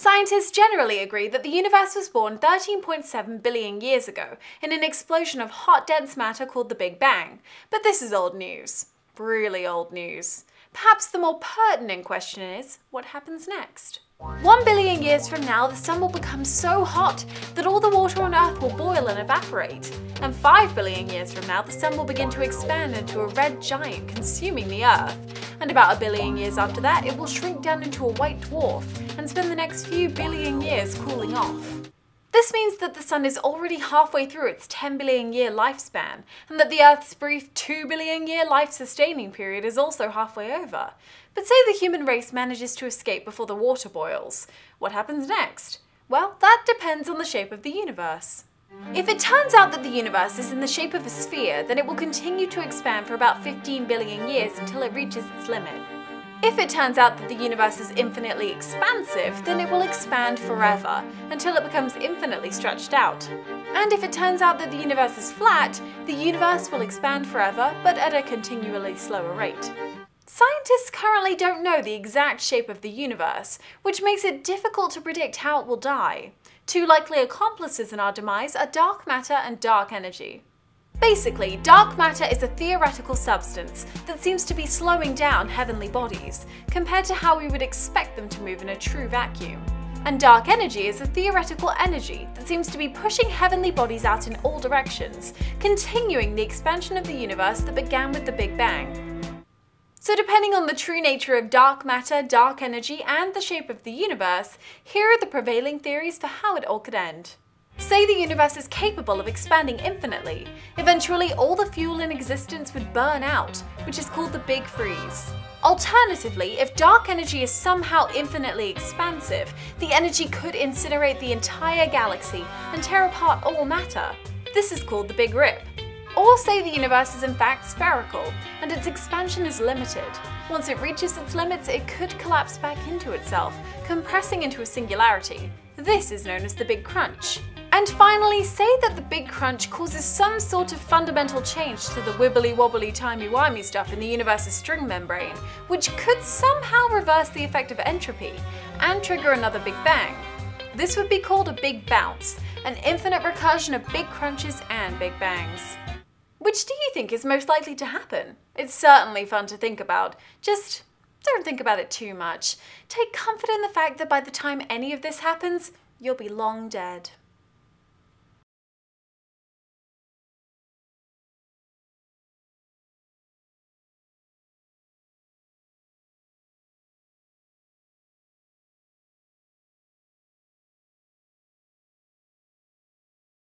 Scientists generally agree that the universe was born 13.7 billion years ago in an explosion of hot dense matter called the Big Bang. But this is old news. Really old news. Perhaps the more pertinent question is, what happens next? One billion years from now, the sun will become so hot that all the water on Earth will boil and evaporate. And five billion years from now, the sun will begin to expand into a red giant, consuming the Earth. And about a billion years after that, it will shrink down into a white dwarf and spend the next few billion years cooling off. This means that the Sun is already halfway through its 10 billion year lifespan, and that the Earth's brief 2 billion year life sustaining period is also halfway over. But say the human race manages to escape before the water boils. What happens next? Well, that depends on the shape of the universe. If it turns out that the universe is in the shape of a sphere, then it will continue to expand for about 15 billion years until it reaches its limit. If it turns out that the universe is infinitely expansive, then it will expand forever, until it becomes infinitely stretched out. And if it turns out that the universe is flat, the universe will expand forever, but at a continually slower rate. Scientists currently don't know the exact shape of the universe, which makes it difficult to predict how it will die. Two likely accomplices in our demise are dark matter and dark energy. Basically, dark matter is a theoretical substance that seems to be slowing down heavenly bodies, compared to how we would expect them to move in a true vacuum. And dark energy is a theoretical energy that seems to be pushing heavenly bodies out in all directions, continuing the expansion of the universe that began with the Big Bang. So depending on the true nature of dark matter, dark energy, and the shape of the universe, here are the prevailing theories for how it all could end. Say the universe is capable of expanding infinitely. Eventually, all the fuel in existence would burn out, which is called the Big Freeze. Alternatively, if dark energy is somehow infinitely expansive, the energy could incinerate the entire galaxy and tear apart all matter. This is called the Big Rip. Or say the universe is in fact spherical, and its expansion is limited. Once it reaches its limits, it could collapse back into itself, compressing into a singularity. This is known as the Big Crunch. And finally, say that the Big Crunch causes some sort of fundamental change to the wibbly wobbly timey wimey stuff in the universe's string membrane, which could somehow reverse the effect of entropy and trigger another Big Bang. This would be called a Big Bounce, an infinite recursion of Big Crunches and Big Bangs. Which do you think is most likely to happen? It's certainly fun to think about, just don't think about it too much. Take comfort in the fact that by the time any of this happens, you'll be long dead.